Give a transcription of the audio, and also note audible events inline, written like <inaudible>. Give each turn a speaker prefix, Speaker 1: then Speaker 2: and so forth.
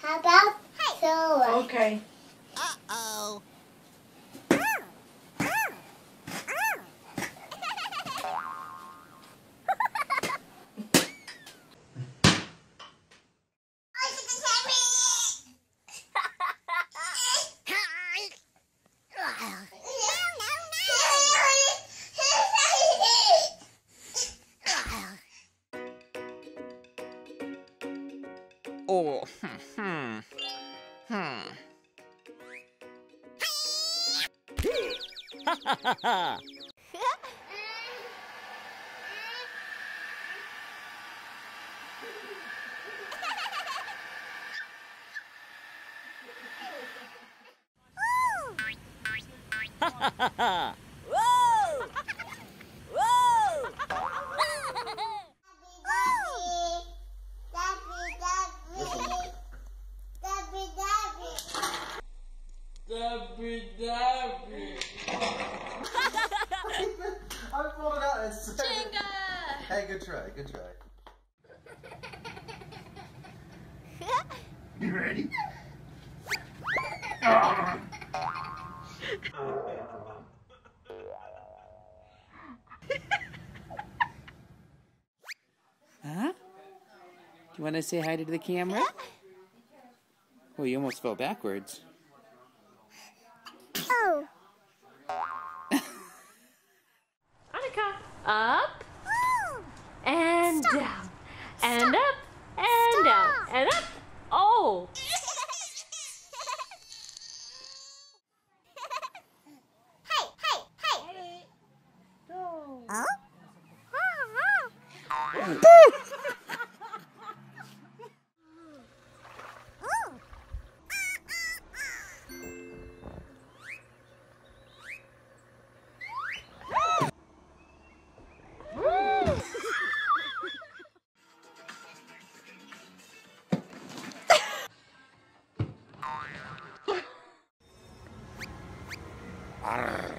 Speaker 1: How about so?
Speaker 2: Okay.
Speaker 3: Oh, hmm, hmm. Ha ha ha ha!
Speaker 4: Hey, good try. Good try. <laughs> You ready?
Speaker 2: Huh? Do you want to say hi to the camera? Oh, you almost fell backwards.
Speaker 1: Oh. <laughs>
Speaker 5: Annika, up and down, and up. And down, and up. Arr.